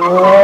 Oh.